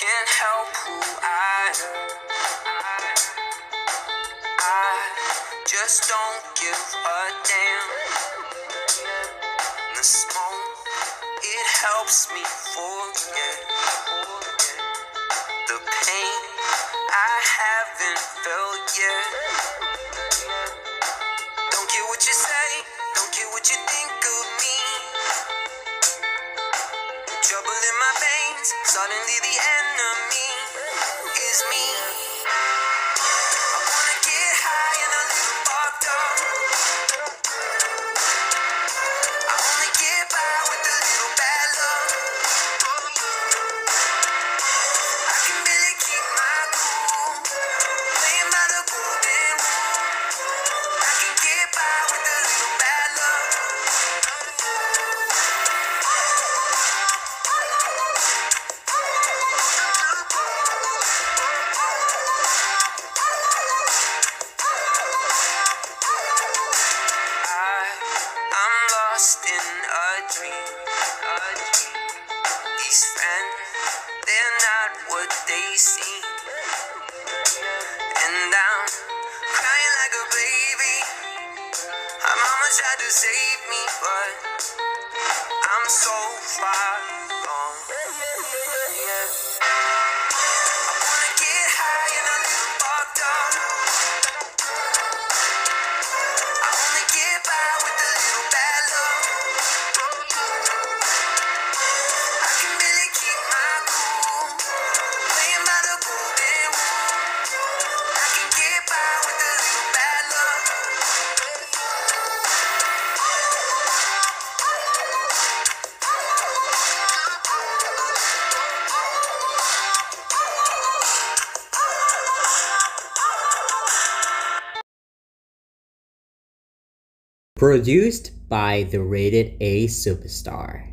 can't help who I am. I just don't give a damn. The smoke, it helps me forget the pain I haven't felt yet. Don't care what you say, don't care what you think of in my veins, suddenly the enemy is me. In a dream, a dream. These friends, they're not what they seem. And I'm crying like a baby. My mama tried to save me, but I'm so far Produced by the Rated A Superstar.